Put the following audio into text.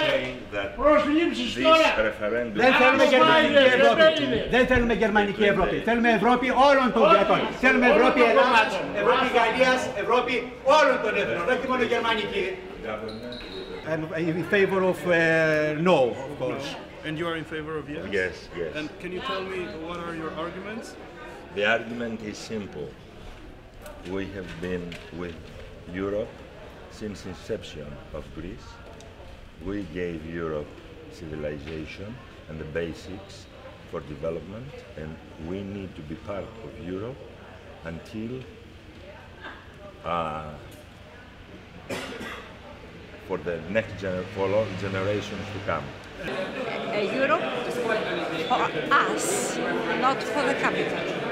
saying that Προσλήψεις this τώρα. referendum Δεν θέλουμε Άμα γερμανική πάει, Ευρώπη. δεν είναι. Δεν θέλουμε γερμανική Ευρώπη. Θέλουμε Ευρώπη όλων των κρατών. Θέλουμε όλων Ευρώπη των Ελλάδας, κομμάτων. Ευρώπη Γαλλίας, Ευρώπη όλων των εθνών, όχι μόνο γερμανική. I'm in favor of uh, no, of course. And you are in favor of yes? yes, yes. And can you tell me what are your arguments? The argument is simple. We have been with Europe since inception of Greece. We gave Europe civilization and the basics for development, and we need to be part of Europe until uh, for the next gener- for all generations to come. a Europe for us, not for the capital.